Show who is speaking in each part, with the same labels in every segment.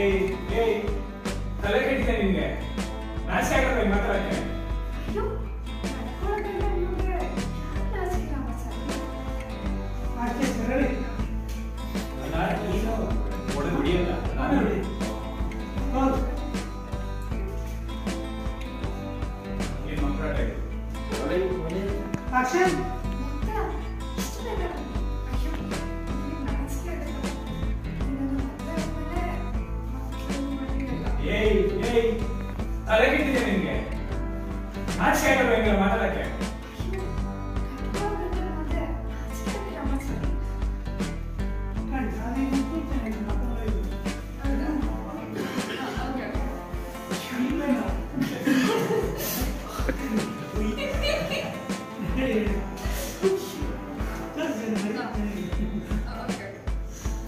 Speaker 1: ಏಯ್ ಏಯ್ ತಲೆ ಕೆಟ್ಟಿದೆ ನಿನ್ಗೆ ನಾಶಿ ಆಗಲ್ಲ ಮಾತಾಡಕ್ಕೆ ಹೇಳಿ ತಲೆಗಿಟ್ಟಿದೆ ನಿಮಗೆ ಆಚೆ ಹಾಕಬೇಕು ಮಾತಾಡಕ್ಕೆ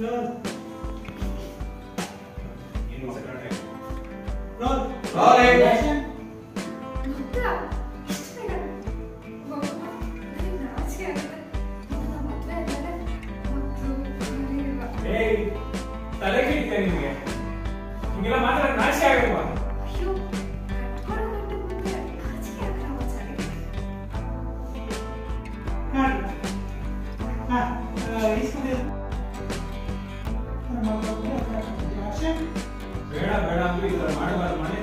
Speaker 2: No.
Speaker 3: You
Speaker 1: know what I'm
Speaker 4: है
Speaker 1: ತಲೆಗಿಡ್ತೇನೆ ನಿಮಗೆ ಹಿಂಗೆಲ್ಲ ಮಾತ್ರ ನಾಶಿ ಆಗಲ್ವಾ ಬೇಡ ಬೇಡ ಅಂದ್ರೆ ಈ ತರ ಮಾಡಬಾರ್ದು ಮಾಡಿ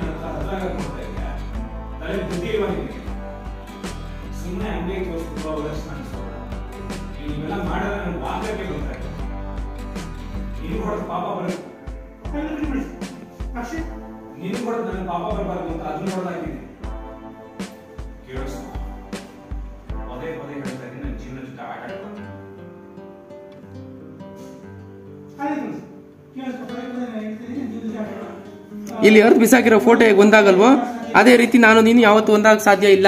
Speaker 1: ಕಥೆ ಏನು ಅಂದ್ರೆ ಸುಮ್ಮನೆ ಅಂಬೆಟ್ ವರ್ಷ ಫೋಟೋ ರೆಸ್ಟ್ ಆಗ್ತಾ ಇರೋದು ಇಲ್ಲಿ ಮಡ್ರೆ ನಾನು ಬಾಬಾ ಬೆಂತಾ ಇರೋದು ಇಲ್ಲಿ ಕೂಡ ಪಾಪ ಬರಕ
Speaker 3: ಐದು ನಿಮಿಷ ಅಷ್ಟೇ
Speaker 1: ನೀನು ಕೂಡ ನನ್ನ ಪಾಪ ಬರಕ ಅಂತ ಅಜುನ ಬರತಾ ಇದ್ದೀವಿ ಕೇಳು ಪದೇ ಪದೇ ಹೇಳ್ತಾರೆ ನಾನು ಜಿನನಷ್ಟ ಆಡಕೊಂಡ್
Speaker 3: ಫೈಲ್ ಸುಮ್ನೆ ಕ್ಯಾನ್ಪರಕ್ಕೆ ಪದೇ ಪದೇ ನಾಯಿ ತಿಳ್ನೀದು ಜಾಡಕ ಇಲ್ಲಿ ಅರ್ಥ ಬಿಸಾಕಿರೋ ಫೋಟೋ ಬೊಂದಾಗಲ್ವಾ ಅದೇ
Speaker 5: ರೀತಿ ನಾನು ನೀನು ಯಾವತ್ತೂ ಒಂದಾಗ ಸಾಧ್ಯ ಇಲ್ಲ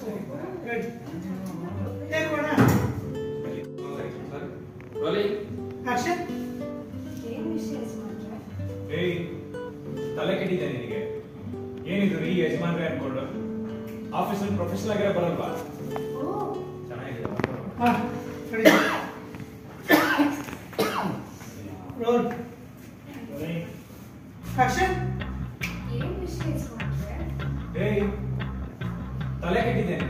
Speaker 6: Good.
Speaker 2: Take
Speaker 3: one up.
Speaker 4: Rolling.
Speaker 3: Action.
Speaker 1: ಏಯ್ ತಲೆ ಕೆಟ್ಟಿದೆ ನಿನಗೆ ಏನಿದು ಈ ಯಜಮಾನ್ರೆ ಅನ್ಕೊಂಡು ಆಫೀಸಲ್ಲಿ ಪ್ರೊಫೆಷನಲ್ ಆಗಿರೋ ಬರಲ್ವಾ ಚೆನ್ನಾಗಿದೆ
Speaker 3: roll action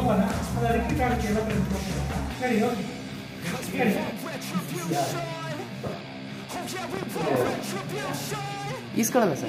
Speaker 3: Giovanna para replicare quello per il prossimo. Carino?
Speaker 1: Carino?
Speaker 5: Iskreno
Speaker 3: sam.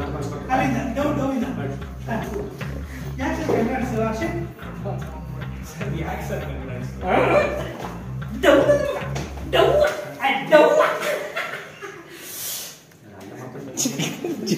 Speaker 3: introduction?
Speaker 1: the accent would be nice. Alright.
Speaker 3: Don't. Don't.
Speaker 7: you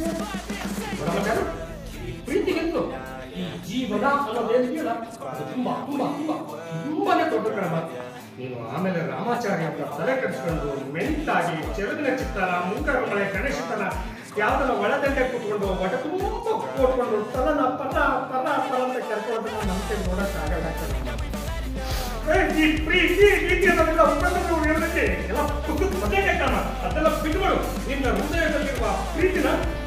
Speaker 3: Vou dar ಆಮೇಲೆ ರಾಮಾಚಾರ್ಯ ಅಂತ ತಲೆ ಕಟ್ಸ್ಕೊಂಡು ಮುಂಕರ ಗಣೇಶತನ ಯಾವ್ದನ್ನ ಒಳದಂಡೆ ಕೂತ್ಕೊಂಡು ಒಡ ತುಂಬ ಕೂತ್ಕೊಂಡು ತಲನ ಪದ ಪದ ಪದ ಅಂತ ನಮಗೆ ನೋಡಕ್ ಆಗಲ್ಲ ಪ್ರೀತಿ ಪ್ರೀತಿ ಅದೆಲ್ಲ ನಿನ್ನ ಹೃದಯದಲ್ಲಿರುವ ಪ್ರೀತಿನ